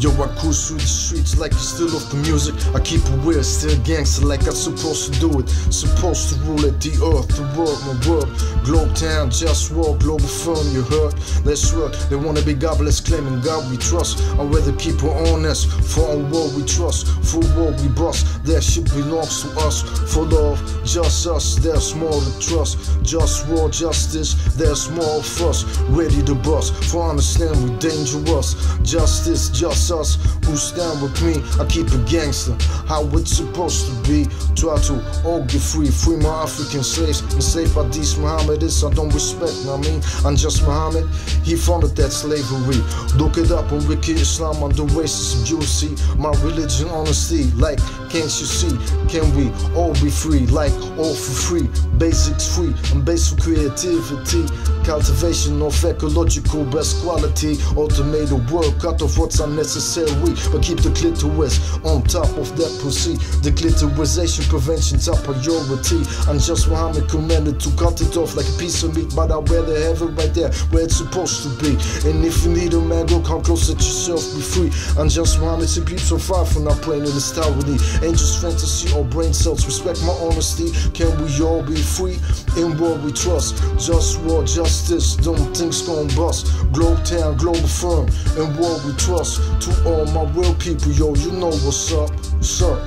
Yo, I cruise through the streets like you still off the music. I keep it real, still gangster like I'm supposed to do it. Supposed to rule at the earth, the world, my world. Globe town, just war, global firm, you heard? Let's work. They wanna be godless, claiming God we trust. I'd rather keep it honest. For a world we trust, for war we bust. That shit belongs to us. For love, just us, there's more to trust. Just war, justice, there's more of us. Ready to bust, for understand we dangerous. Justice, just us who stand with me. I keep a gangster, how it's supposed to be. Try to all get free, free my African slaves. And Enslaved by these Mohammedists, I don't respect, I mean? I'm just Muhammad, he founded that slavery. Look it up on Wiki Islam under racism, you'll see my religion honesty. Like, can't you see? Can we all be free? Like, all for free, basics free, and basic creativity. Cultivation of ecological best quality. Automated work, cut off what's unnecessary. But keep the clitoris on top of that pussy. The clitorisation prevention top priority. And just Muhammad commanded to cut it off like a piece of meat. But I'd rather have it right there where it's supposed to be. And if you need a man, go come close, let yourself be free. And just Muhammad to keep so far from not playing in this. Ain't just fantasy or brain cells. Respect my honesty. Can we all be free in what we trust? Just war, justice, them things gon' bust. Globe town, global firm, and what we trust. To all my real people, yo, you know what's up. What's up?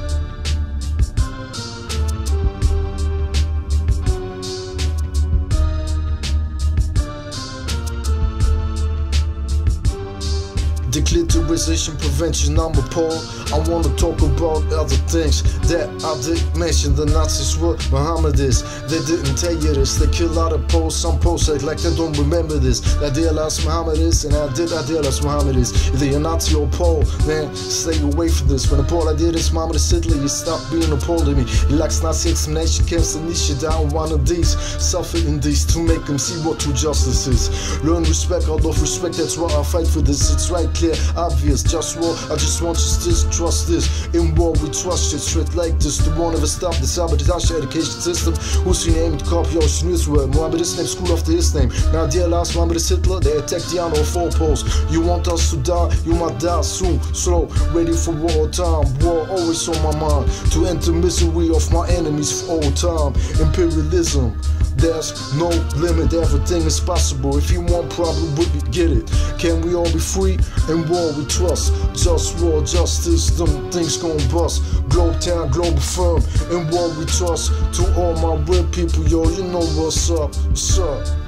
Declitterization prevention, I'm appalled. I wanna talk about other things that I didn't mention. The Nazis were Mohammedists. They didn't tell you this. They kill out of posts. Some posts act like they don't remember this. They idealize Mohammedists, and I did idealize Mohammedists. Either you're Nazi or Pole, man, stay away from this. When the Pole I did this, Mohammed Hitler, you stop being appalled to me. He likes Nazi extermination camps and niche down one of these. Suffer in these to make them see what true justice is. Learn respect out of respect, that's why I fight for this. It's right clear, obvious, just war. I just want justice, trust this. In war, we trust shit like this. The one stop the sabotage education system. Who's your name? Copy Ocean Israel. Mohammed is named school after his name. Now, dear last Mohammed is Hitler. They attacked the of four poles. You want us to die? You might die soon. Slow, ready for war time. War always on my mind. To end the misery of my enemies for all time. Imperialism. There's no limit, everything is possible. If you want problem, we get it. Can we all be free and war we trust? Just war, justice, them things gon' bust. Globe town, global firm, and war we trust. To all my real people, yo, you know what's up, what's up.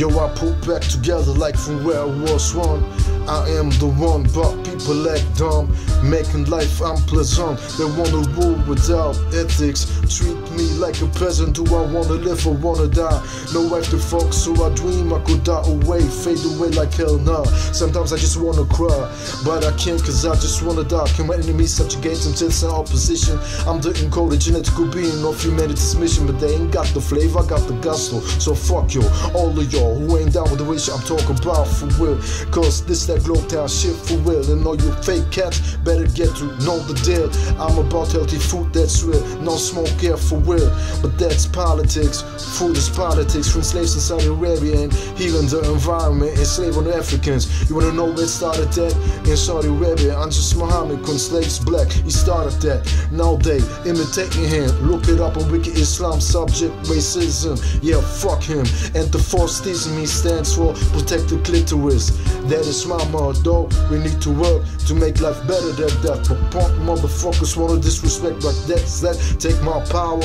Yo, I put back together like from where I was one. I am the one, but people act dumb, making life unpleasant. They wanna rule without ethics, treat me like a peasant. Do I wanna live or wanna die? No to fuck, so I dream I could die away, fade away like hell nah. Sometimes I just wanna cry, but I can't cause I just wanna die. Can my enemies subjugate them to the opposition? I'm the encoded genetical being of humanity's mission, but they ain't got the flavor, I got the gusto. So fuck you, all of y'all who ain't down with the wish I'm talking about for real. Cause this that globe town shit for real. And all you fake cats better get to know the deal. I'm about healthy food that's real, no smoke air for real. But that's politics, food is politics. From slaves in Saudi Arabia and healing the environment, enslaving the Africans. You wanna know where it started that? In Saudi Arabia, I'm just Muhammad, when slaves black, he started that. Now they imitating him. Look it up on Wiki Islam, subject racism. Yeah, fuck him. And the force he stands for protect the clitoris. That is my motto. We need to work to make life better than that. But punk motherfuckers wanna disrespect like that's that. Take my power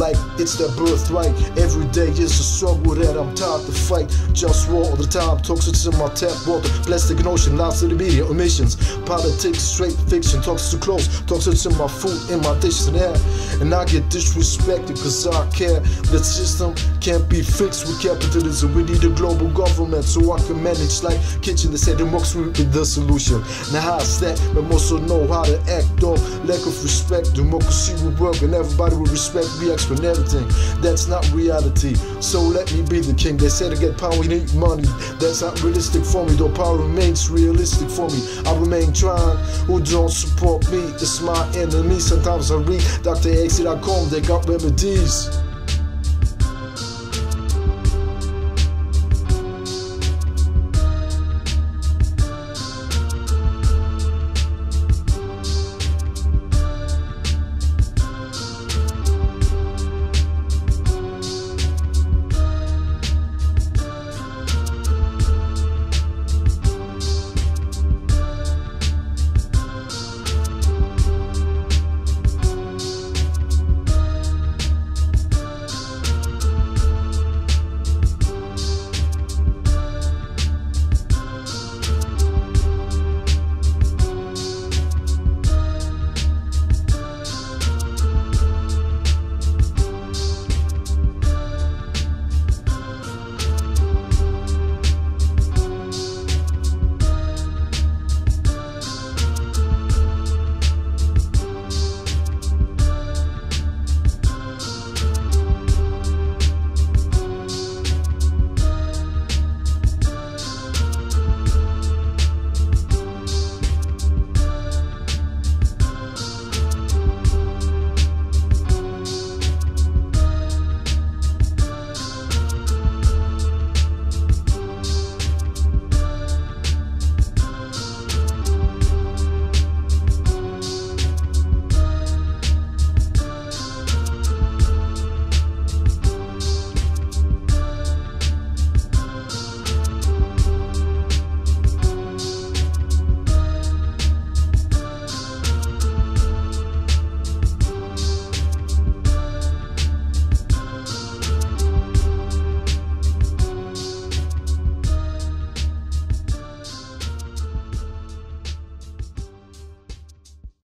like it's their birthright. Every day is a struggle that I'm tired to fight. Just war all the time, toxins in my tap water, plastic ocean, lies to the media, omissions, politics, straight fiction, talks too close, toxins in my food, in my dishes and air. And I get disrespected cause I care. The system can't be fixed with capitalism. We need a global government so I can manage like kitchen. They say democracy will be the solution. Now how's that? But also know how to act though. Lack of respect, democracy will work and everybody will respect me for everything. That's not reality. So let me be the king. They say to get power you need money. That's not realistic for me. Though power remains realistic for me. I remain trying. Who don't support me? It's my enemy. Sometimes I read Dr. X.com. They got remedies.